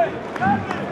Ei,